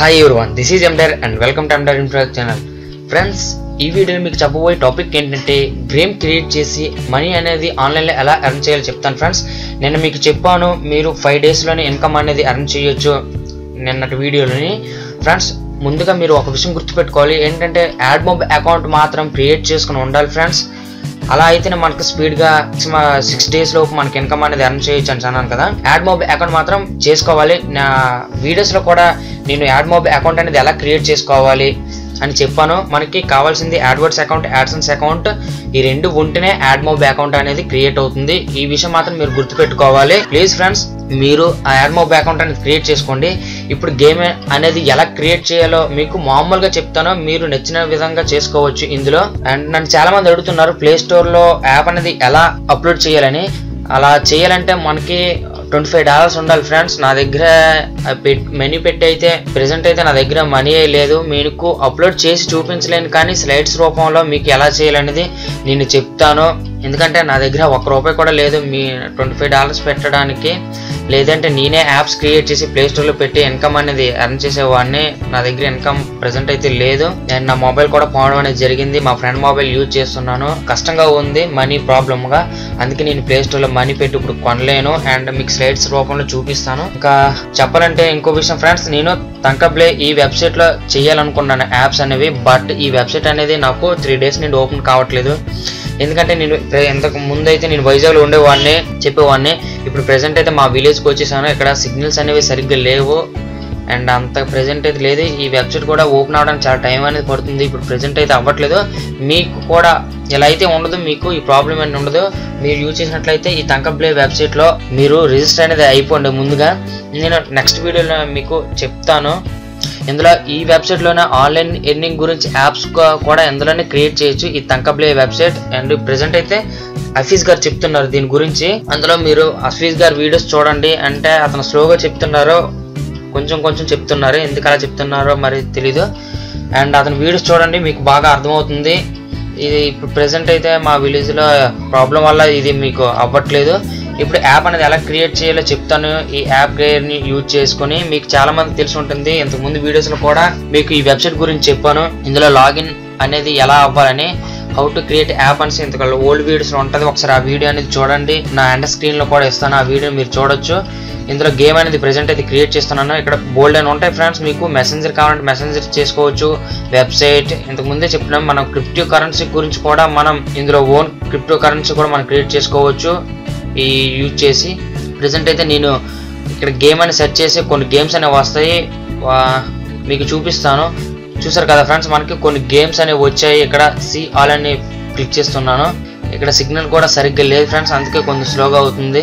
Hi one this is ఎండర్ and welcome to ఎండర్ ఇన్ఫ్రాక్ ఛానల్ ఫ్రెండ్స్ ఈ వీడియోలో మీకు చెప్పబోయే టాపిక్ ఏంటంటే గేమ్ క్రియేట్ చేసి మనీ అనేది ఆన్లైన్లో ఎలా ఎర్న్ చేయాలో చెప్తాను ఫ్రెండ్స్ నేను మీకు చెప్పాను మీరు ఫైవ్ డేస్లోనే ఇన్కమ్ అనేది ఎర్న్ చేయొచ్చు నిన్నటి వీడియోలోని ఫ్రెండ్స్ ముందుగా మీరు ఒక విషయం గుర్తుపెట్టుకోవాలి ఏంటంటే యాడ్ మొబైల్ అకౌంట్ మాత్రం క్రియేట్ చేసుకుని ఉండాలి ఫ్రెండ్స్ అలా అయితేనే మనకు స్పీడ్గా సిక్స్ డేస్ లోపు మనకి ఇన్కమ్ అనేది ఎర్న్ చేయొచ్చు అని అన్నాను కదా. యాడ్ మొబైల్ అకౌంట్ మాత్రం చేసుకోవాలి. నా వీడియోస్లో కూడా నేను యాడ్ మొబైల్ అకౌంట్ అనేది ఎలా క్రియేట్ చేసుకోవాలి అని చెప్పాను. మనకి కావాల్సింది యాడ్వర్డ్స్ అకౌంట్ యాడ్సన్స్ అకౌంట్ ఈ రెండు ఉంటేనే యాడ్ మొబైల్ అకౌంట్ అనేది క్రియేట్ అవుతుంది. ఈ విషయం మాత్రం మీరు గుర్తుపెట్టుకోవాలి. ప్లీజ్ ఫ్రెండ్స్ మీరు ఆ యాడ్ మొబైల్ అకౌంట్ అనేది క్రియేట్ చేసుకోండి. ఇప్పుడు గేమ్ అనేది ఎలా క్రియేట్ చేయాలో మీకు మామూలుగా చెప్తానో. మీరు నచ్చిన విధంగా చేసుకోవచ్చు ఇందులో. అండ్ నన్ను చాలా మంది అడుగుతున్నారు ప్లే స్టోర్లో యాప్ అనేది ఎలా అప్లోడ్ చేయాలని. అలా చేయాలంటే మనకి ట్వంటీ ఫైవ్ డాలర్స్ ఉండాలి ఫ్రెండ్స్ నా దగ్గర మెనీ పెట్టి అయితే ప్రెసెంట్ అయితే నా దగ్గర మనీ లేదు. మీకు అప్లోడ్ చేసి చూపించలేను కానీ స్లైడ్స్ రూపంలో మీకు ఎలా చేయాలనేది నేను చెప్తాను. ఎందుకంటే నా దగ్గర ఒక్క రూపాయి కూడా లేదు. మీ ట్వంటీ ఫైవ్ డాలర్స్ పెట్టడానికి లేదంటే నేనే యాప్స్ క్రియేట్ చేసి ప్లే స్టోర్లో పెట్టి ఇన్కమ్ అనేది ఎర్న్ చేసేవాడిని. నా దగ్గర ఇన్కమ్ ప్రజెంట్ అయితే లేదు. నేను నా మొబైల్ కూడా పోవడం అనేది జరిగింది. మా ఫ్రెండ్ మొబైల్ యూజ్ చేస్తున్నాను. కష్టంగా ఉంది మనీ ప్రాబ్లమ్గా అందుకే నేను ప్లే స్టోర్లో మనీ పెట్టి ఇప్పుడు కొనలేను. అండ్ మీకు స్లైడ్స్ రూపంలో చూపిస్తాను. ఇంకా చెప్పాలంటే ఇంకో విషయం ఫ్రెండ్స్ నేను తంకప్లే ఈ వెబ్సైట్లో చేయాలనుకున్నాను యాప్స్ అనేవి. బట్ ఈ వెబ్సైట్ అనేది నాకు త్రీ డేస్ నుండి ఓపెన్ కావట్లేదు. ఎందుకంటే నేను ఇంతకు ముందు అయితే నేను వైజాగ్లో ఉండేవాడిని చెప్పేవాడిని. ఇప్పుడు ప్రెసెంట్ అయితే మా విలేజ్కి వచ్చేసాను. ఇక్కడ సిగ్నల్స్ అనేవి సరిగ్గా లేవు. అండ్ అంత ప్రెసెంట్ అయితే లేదు. ఈ వెబ్సైట్ కూడా ఓపెన్ అవ్వడానికి చాలా టైం అనేది పడుతుంది. ఇప్పుడు ప్రెసెంట్ అయితే అవ్వట్లేదు. మీకు కూడా ఇలా అయితే ఉండదు మీకు ఈ ప్రాబ్లం అనేది ఉండదు మీరు యూజ్ చేసినట్లయితే ఈ తంకప్లే వెబ్సైట్లో మీరు రిజిస్టర్ అనేది అయిపోండి ముందుగా. నేను నెక్స్ట్ వీడియోలో మీకు చెప్తాను. ఇందులో ఈ వెబ్సైట్లోనే ఆన్లైన్ ఎర్నింగ్ గురించి యాప్స్ కూడా ఇందులోనే క్రియేట్ చేయొచ్చు. ఈ తంకప్లే వెబ్సైట్ అండ్ ప్రెసెంట్ అయితే అఫీస్ గారు చెప్తున్నారు దీని గురించి. అందులో మీరు అఫీస్ గారు వీడియోస్ చూడండి. అంటే అతను స్లోగా చెప్తున్నారు కొంచెం కొంచెం చెప్తున్నారు. ఎందుకు అలా చెప్తున్నారో మరి తెలీదు. అండ్ అతని వీడియోస్ చూడండి మీకు బాగా అర్థమవుతుంది. ఇది ఇప్పుడు ప్రెసెంట్ అయితే మా విలేజ్లో ప్రాబ్లం వల్ల ఇది మీకు అవ్వట్లేదు. ఇప్పుడు యాప్ అనేది ఎలా క్రియేట్ చేయాలో చెప్తాను. ఈ యాప్ని యూజ్ చేసుకొని మీకు చాలా మంది తెలిసి ఉంటుంది. ఇంతకుముందు వీడియోస్లో కూడా మీకు ఈ వెబ్సైట్ గురించి చెప్పాను. ఇందులో లాగిన్ అనేది ఎలా అవ్వాలని హౌ టు క్రియేట్ యాప్ అనేసి ఇంతకాల ఓల్డ్ వీడియోస్లో ఉంటుంది. ఒకసారి ఆ వీడియో అనేది చూడండి. నా ఎండ స్క్రీన్లో కూడా ఇస్తాను. ఆ వీడియో మీరు చూడొచ్చు. ఇందులో గేమ్ అనేది ప్రజెంట్ అయితే క్రియేట్ చేస్తున్నాను. ఇక్కడ బోల్డ్ అని ఉంటాయి ఫ్రెండ్స్. మీకు మెసెంజర్ కావాలంటే మెసెంజర్ చేసుకోవచ్చు. వెబ్సైట్ ఇంతకుముందే చెప్పినాం. మనం క్రిప్టో కరెన్సీ గురించి కూడా మనం ఇందులో ఓన్ క్రిప్టో కరెన్సీ కూడా మనం క్రియేట్ చేసుకోవచ్చు. ఈ యూజ్ చేసి ప్రజెంట్ అయితే నేను ఇక్కడ గేమ్ అని సెర్చ్ చేసి కొన్ని గేమ్స్ అనేవి వస్తాయి. మీకు చూపిస్తాను. చూసారు కదా ఫ్రెండ్స్ మనకి కొన్ని గేమ్స్ అనేవి వచ్చాయి. ఇక్కడ సి ఆల్ అని క్లిక్ చేస్తున్నాను. ఇక్కడ సిగ్నల్ కూడా సరిగ్గా లేదు ఫ్రెండ్స్ అందుకే కొంచెం స్లోగా అవుతుంది.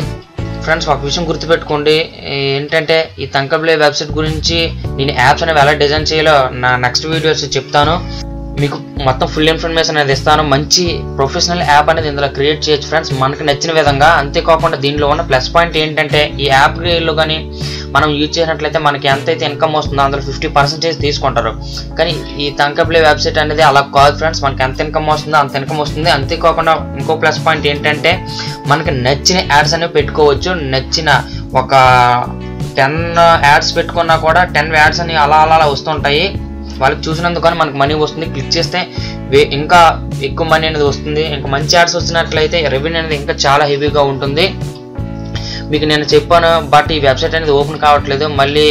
ఫ్రెండ్స్ ఒక విషయం గుర్తుపెట్టుకోండి. ఏంటంటే ఈ తంకబ్లే వెబ్సైట్ గురించి నేను యాప్స్ అనేవి ఎలా డిజైన్ చేయాలో నా నెక్స్ట్ వీడియోస్ చెప్తాను. మీకు మొత్తం ఫుల్ ఇన్ఫర్మేషన్ అనేది ఇస్తాను. మంచి ప్రొఫెషనల్ యాప్ అనేది ఇందులో క్రియేట్ చేయొచ్చు ఫ్రెండ్స్ మనకు నచ్చిన విధంగా అంతేకాకుండా దీనిలో ఉన్న ప్లస్ పాయింట్ ఏంటంటే ఈ యాప్లో కానీ మనం యూజ్ చేసినట్లయితే మనకి ఎంతైతే ఇన్కమ్ వస్తుందో అందులో ఫిఫ్టీ పర్సెంటేజ్ తీసుకుంటారు. కానీ ఈ తంకప్లే వెబ్సైట్ అనేది అలా కాదు ఫ్రెండ్స్ మనకి ఎంత ఇన్కమ్ వస్తుందో అంత ఇన్కమ్ వస్తుంది. అంతేకాకుండా ఇంకో ప్లస్ పాయింట్ ఏంటంటే మనకి నచ్చిన యాడ్స్ అనేవి పెట్టుకోవచ్చు. నచ్చిన ఒక టెన్ యాడ్స్ పెట్టుకున్నా కూడా టెన్ యాడ్స్ అని అలా అలా అలా వస్తుంటాయి. వాళ్ళకి చూసినందుకు కానీ మనకు మనీ వస్తుంది. క్లిక్ చేస్తే ఇంకా ఎక్కువ మనీ అనేది వస్తుంది. ఇంకా మంచి యాడ్స్ వచ్చినట్లయితే రెవెన్యూ అనేది ఇంకా చాలా హెవీగా ఉంటుంది. మీకు నేను చెప్పాను బట్ ఈ వెబ్సైట్ అనేది ఓపెన్ కావట్లేదు. మళ్ళీ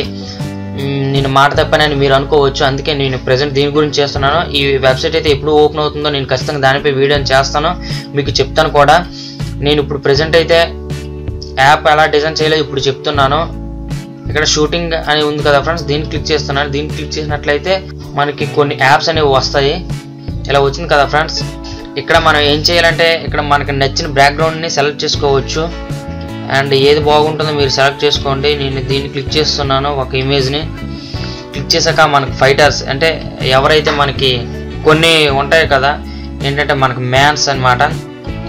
నేను మాట తప్పనని మీరు అనుకోవచ్చు. అందుకే నేను ప్రజెంట్ దీని గురించి చేస్తున్నాను. ఈ వెబ్సైట్ అయితే ఎప్పుడు ఓపెన్ అవుతుందో నేను ఖచ్చితంగా దానిపై వీడియోని చేస్తాను. మీకు చెప్తాను కూడా. నేను ఇప్పుడు ప్రజెంట్ అయితే యాప్ ఎలా డిజైన్ చేయలేదు ఇప్పుడు చెప్తున్నాను. ఇక్కడ షూటింగ్ అని ఉంది కదా ఫ్రెండ్స్ దీన్ని క్లిక్ చేస్తున్నాను. దీన్ని క్లిక్ చేసినట్లయితే మనకి కొన్ని యాప్స్ అనేవి వస్తాయి. ఇలా వచ్చింది కదా ఫ్రెండ్స్? ఇక్కడ మనం ఏం చేయాలంటే ఇక్కడ మనకి నచ్చిన బ్యాక్గ్రౌండ్ని సెలెక్ట్ చేసుకోవచ్చు. అండ్ ఏది బాగుంటుందో మీరు సెలెక్ట్ చేసుకోండి. నేను దీన్ని క్లిక్ చేస్తున్నాను ఒక ఇమేజ్ని క్లిక్ చేశాక మనకి ఫైటర్స్ అంటే ఎవరైతే మనకి కొన్ని ఉంటాయి కదా ఏంటంటే మనకి మ్యాన్స్ అనమాట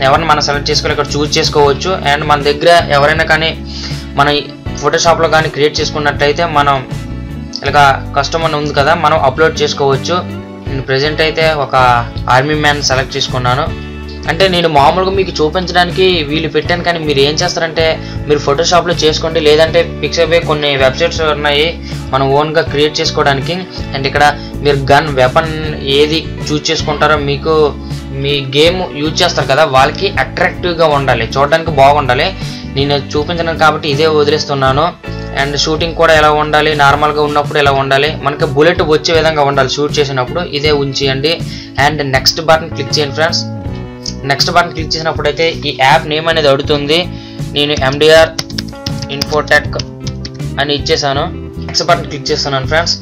ఎవరిని మనం సెలెక్ట్ చేసుకొని ఇక్కడ చూజ్ చేసుకోవచ్చు. అండ్ మన దగ్గర ఎవరైనా కానీ మన ఫోటోషాప్లో కానీ క్రియేట్ చేసుకున్నట్లయితే మనం ఇలాగ కస్టమర్ ఉంది కదా మనం అప్లోడ్ చేసుకోవచ్చు. నేను ప్రజెంట్ అయితే ఒక ఆర్మీ మ్యాన్ సెలెక్ట్ చేసుకున్నాను. అంటే నేను మామూలుగా మీకు చూపించడానికి వీళ్ళు పెట్టాను కానీ మీరు ఏం చేస్తారంటే మీరు ఫోటోషాప్లో చేసుకోండి లేదంటే పిక్సబే కొన్ని వెబ్సైట్స్ ఉన్నాయి మనం ఓన్గా క్రియేట్ చేసుకోవడానికి. అండ్ ఇక్కడ మీరు గన్ వెపన్ ఏది చూజ్ చేసుకుంటారో మీకు మీ గేమ్ యూజ్ చేస్తారు కదా వాళ్ళకి అట్రాక్టివ్గా ఉండాలి చూడడానికి బాగుండాలి. నేను చూపించను కాబట్టి ఇదే వదిలేస్తున్నాను. అండ్ షూటింగ్ కూడా ఎలా ఉండాలి? నార్మల్గా ఉన్నప్పుడు ఎలా ఉండాలి? మనకి బుల్లెట్ వచ్చే విధంగా ఉండాలి షూట్ చేసినప్పుడు. ఇదే ఉంచేయండి. అండ్ నెక్స్ట్ బటన్ క్లిక్ చేయండి ఫ్రెండ్స్ నెక్స్ట్ బటన్ క్లిక్ చేసినప్పుడు అయితే ఈ యాప్ నేమ్ అనేది అడుగుతుంది. నేను ఎండిఆర్ ఇన్ఫోటెక్ అని ఇచ్చేసాను. నెక్స్ట్ బటన్ క్లిక్ చేస్తున్నాను ఫ్రెండ్స్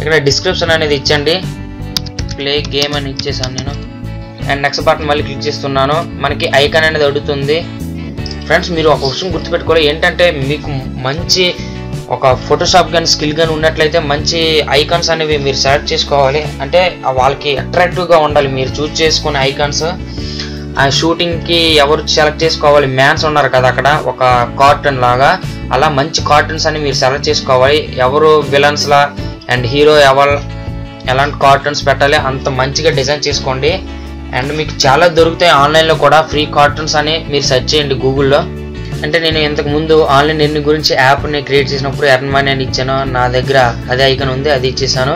ఇక్కడ డిస్క్రిప్షన్ అనేది ఇచ్చండి. ప్లే గేమ్ అని ఇచ్చేసాను నేను. అండ్ నెక్స్ట్ బటన్ మళ్ళీ క్లిక్ చేస్తున్నాను. మనకి ఐకాన్ అనేది అడుగుతుంది. ఫ్రెండ్స్ మీరు ఒక విషయం గుర్తుపెట్టుకోవాలి. ఏంటంటే మీకు మంచి ఒక ఫోటోషాప్ కానీ స్కిల్ కానీ ఉన్నట్లయితే మంచి ఐకాన్స్ అనేవి మీరు సెలెక్ట్ చేసుకోవాలి. అంటే వాళ్ళకి అట్రాక్టివ్గా ఉండాలి. మీరు చూస్ చేసుకునే ఐకాన్స్ ఆ షూటింగ్కి ఎవరు సెలెక్ట్ చేసుకోవాలి? మ్యాన్స్ ఉన్నారు కదా అక్కడ ఒక కార్టన్ లాగా. అలా మంచి కార్టన్స్ అని మీరు సెలెక్ట్ చేసుకోవాలి. ఎవరు విలన్స్లా అండ్ హీరో ఎవరు ఎలాంటి కార్టన్స్ పెట్టాలి అంత మంచిగా డిజైన్ చేసుకోండి. అండ్ మీకు చాలా దొరుకుతాయి. ఆన్లైన్లో కూడా ఫ్రీ కార్టన్స్ అని మీరు సెర్చ్ చేయండి గూగుల్లో అంటే నేను ఇంతకు ముందు ఆన్లైన్ ఎర్నింగ్ గురించి యాప్ని క్రియేట్ చేసినప్పుడు ఎర్న్ మనీ అని ఇచ్చాను నా దగ్గర అదే ఐకన్ ఉంది అది ఇచ్చేసాను.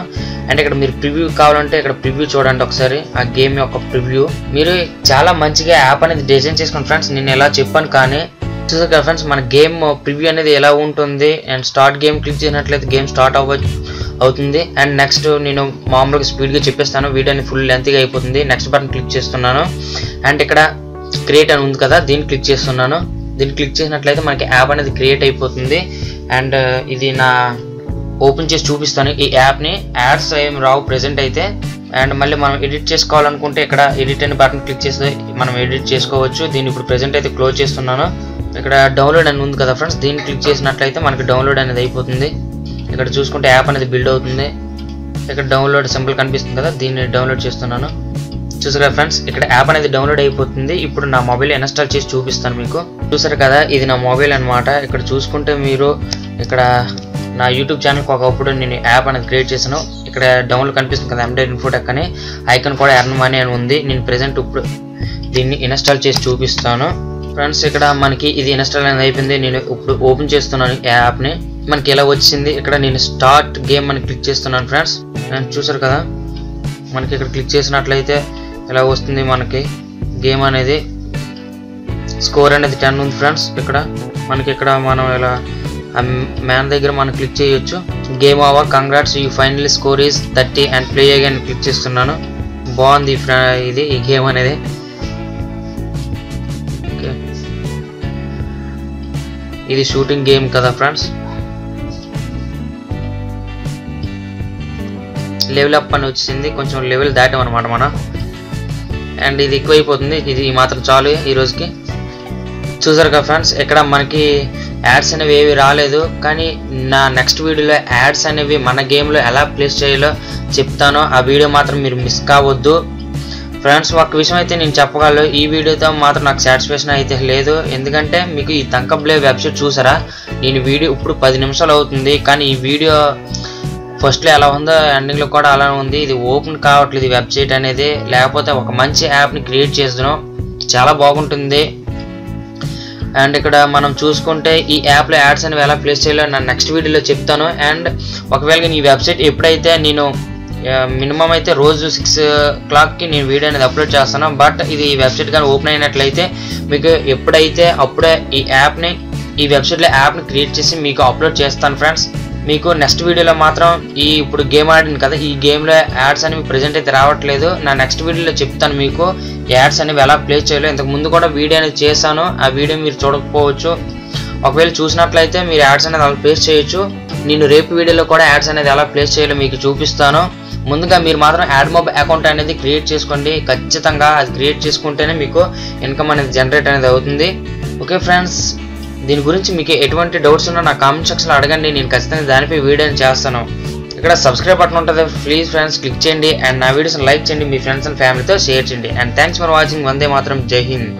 అండ్ ఇక్కడ మీరు ప్రివ్యూ కావాలంటే ఇక్కడ ప్రివ్యూ చూడండి ఒకసారి ఆ గేమ్ యొక్క ప్రివ్యూ మీరు చాలా మంచిగా యాప్ అనేది డిజైన్ చేసుకోండి ఫ్రెండ్స్ నేను ఎలా చెప్పాను కానీ చూసారు కదా ఫ్రెండ్స్ మన గేమ్ ప్రివ్యూ అనేది ఎలా ఉంటుంది అండ్ స్టార్ట్ గేమ్ క్లిక్ చేసినట్లయితే గేమ్ స్టార్ట్ అవ్వ అవుతుంది. అండ్ నెక్స్ట్ నేను మామూలుగా స్పీడ్గా చెప్పేస్తాను వీడియో ఫుల్ లెంత్గా అయిపోతుంది. నెక్స్ట్ బటన్ క్లిక్ చేస్తున్నాను. అండ్ ఇక్కడ క్రియేట్ అని ఉంది కదా దీన్ని క్లిక్ చేస్తున్నాను. దీన్ని క్లిక్ చేసినట్లయితే మనకి యాప్ అనేది క్రియేట్ అయిపోతుంది. అండ్ uh, ఇది నా ఓపెన్ చేసి చూపిస్తాను. ఈ యాప్ని యాడ్స్ ఏం రావు ప్రెజెంట్ అయితే. అండ్ మళ్ళీ మనం ఎడిట్ చేసుకోవాలనుకుంటే ఇక్కడ ఎడిట్ అనే బటన్ క్లిక్ చేస్తే మనం ఎడిట్ చేసుకోవచ్చు. దీన్ని ఇప్పుడు ప్రెజెంట్ అయితే క్లోజ్ చేస్తున్నాను. ఇక్కడ డౌన్లోడ్ అని ఉంది కదా ఫ్రెండ్స్ దీన్ని క్లిక్ చేసినట్లయితే మనకి డౌన్లోడ్ అనేది అయిపోతుంది. ఇక్కడ చూసుకుంటే యాప్ అనేది బిల్డ్ అవుతుంది. ఇక్కడ డౌన్లోడ్ సింపుల్ కనిపిస్తుంది కదా దీన్ని డౌన్లోడ్ చేస్తున్నాను. చూసారా ఫ్రెండ్స్ ఇక్కడ యాప్ అనేది డౌన్లోడ్ అయిపోతుంది. ఇప్పుడు నా మొబైల్ ఇన్స్టాల్ చేసి చూపిస్తాను మీకు. చూసారు కదా ఇది నా మొబైల్ అన్నమాట. ఇక్కడ చూసుకుంటే మీరు ఇక్కడ నా యూట్యూబ్ ఛానల్కి ఒకప్పుడు నేను యాప్ అనేది క్రియేట్ చేశాను. ఇక్కడ డౌన్లోడ్ కనిపిస్తుంది కదా ఎండెడ్ ఇన్ఫోటెక్ అని. ఐకన్ కూడా ఎర్న్ మనీ అని ఉంది. నేను ప్రెసెంట్ ఇప్పుడు దీన్ని ఇన్స్టాల్ చేసి చూపిస్తాను. ఫ్రెండ్స్ ఇక్కడ మనకి ఇది ఇన్స్టాల్ అనేది అయిపోయింది. నేను ఇప్పుడు ఓపెన్ చేస్తున్నాను ఈ యాప్ని మనకి ఎలా వచ్చింది? ఇక్కడ నేను స్టార్ట్ గేమ్ అని క్లిక్ చేస్తున్నాను ఫ్రెండ్స్ చూసారు కదా మనకి ఇక్కడ క్లిక్ చేసినట్లయితే ఇలా వస్తుంది మనకి? గేమ్ అనేది స్కోర్ అనేది టెన్ ఉంది ఫ్రెండ్స్. ఇక్కడ మనకి ఇక్కడ మనం ఇలా మ్యాన్ దగ్గర మనం క్లిక్ చేయొచ్చు. Game over congrats you final score is thirty and play again click చేస్తున్నాను. బాగుంది ఇది ఈ గేమ్ అనేది. ఇది షూటింగ్ గేమ్ కదా ఫ్రెండ్స్. లెవెల్ అప్ అని వచ్చింది కొంచెం లెవెల్ దాటాం అనమాట మనం. అండ్ ఇది ఎక్కువైపోతుంది. ఇది మాత్రం చాలు ఈ రోజుకి. చూసారు కదా ఫ్రెండ్స్ ఇక్కడ మనకి యాడ్స్ అనేవి ఏవి రాలేదు. కానీ నా నెక్స్ట్ వీడియోలో యాడ్స్ అనేవి మన గేమ్లో ఎలా ప్లేస్ చేయాలో చెప్తాను. ఆ వీడియో మాత్రం మీరు మిస్ కావద్దు. ఫ్రెండ్స్ ఒక విషయం అయితే నేను చెప్పగలను. ఈ వీడియోతో మాత్రం నాకు సాటిస్ఫాక్షన్ అయితే లేదు. ఎందుకంటే మీకు ఈ తంకబ్లే వెబ్సైట్ చూసారా? నేను వీడియో ఇప్పుడు పది నిమిషాలు అవుతుంది. కానీ ఈ వీడియో ఫస్ట్లో ఎలా ఉందో ఎండింగ్లో కూడా అలానే ఉంది. ఇది ఓపెన్ కావట్లేదు ఈ వెబ్సైట్ అనేది. లేకపోతే ఒక మంచి యాప్ని క్రియేట్ చేస్తున్నాం. చాలా బాగుంటుంది. అండ్ ఇక్కడ మనం చూసుకుంటే ఈ యాప్లో యాడ్స్ అనేవి ఎలా ప్లేస్ చేయాలో నా నెక్స్ట్ వీడియోలో చెప్తాను. అండ్ ఒకవేళ ఈ వెబ్సైట్ ఎప్పుడైతే నేను మినిమం అయితే రోజు సిక్స్ క్లాక్కి నేను వీడియో అనేది అప్లోడ్ చేస్తాను. బట్ ఇది ఈ వెబ్సైట్ కానీ ఓపెన్ అయినట్లయితే మీకు ఎప్పుడైతే అప్పుడే ఈ యాప్ని ఈ వెబ్సైట్లో యాప్ని క్రియేట్ చేసి మీకు అప్లోడ్ చేస్తాను ఫ్రెండ్స్ మీకు నెక్స్ట్ వీడియోలో మాత్రం ఈ ఇప్పుడు గేమ్ ఆడింది కదా ఈ గేమ్లో యాడ్స్ అనేవి ప్రజెంట్ అయితే రావట్లేదు. నా నెక్స్ట్ వీడియోలో చెప్తాను మీకు యాడ్స్ అనేవి ఎలా ప్లే చేయాలో. ఇంతకు ముందు కూడా వీడియో అనేది చేశాను. ఆ వీడియో మీరు చూడకపోవచ్చు. ఒకవేళ చూసినట్లయితే మీరు యాడ్స్ అనేది అలా ప్లేస్ చేయొచ్చు. నేను రేపు వీడియోలో కూడా యాడ్స్ అనేది ఎలా ప్లేస్ చేయాలో మీకు చూపిస్తాను. ముందుగా మీరు మాత్రం యాడ్ మొబైల్ అకౌంట్ అనేది క్రియేట్ చేసుకోండి. ఖచ్చితంగా అది క్రియేట్ చేసుకుంటేనే మీకు ఇన్కమ్ అనేది జనరేట్ అనేది అవుతుంది. ఓకే ఫ్రెండ్స్ దీని గురించి మీకు ఎటువంటి డౌట్స్ ఉన్నా నా కామెంట్ సెక్షన్లో అడగండి. నేను ఖచ్చితంగా దానిపై వీడియోని చేస్తాను. ఇక్కడ సబ్స్క్రైబ్ బటన్ ఉంటుంది. ప్లీజ్ ఫ్రెండ్స్ క్లిక్ చేయండి. అండ్ నా వీడియోస్ని లైక్ చేయండి. మీ ఫ్రెండ్స్ అండ్ ఫ్యామిలీతో షేర్ చేయండి. And thanks for watching. వందే మాత్రం. జై హింద్.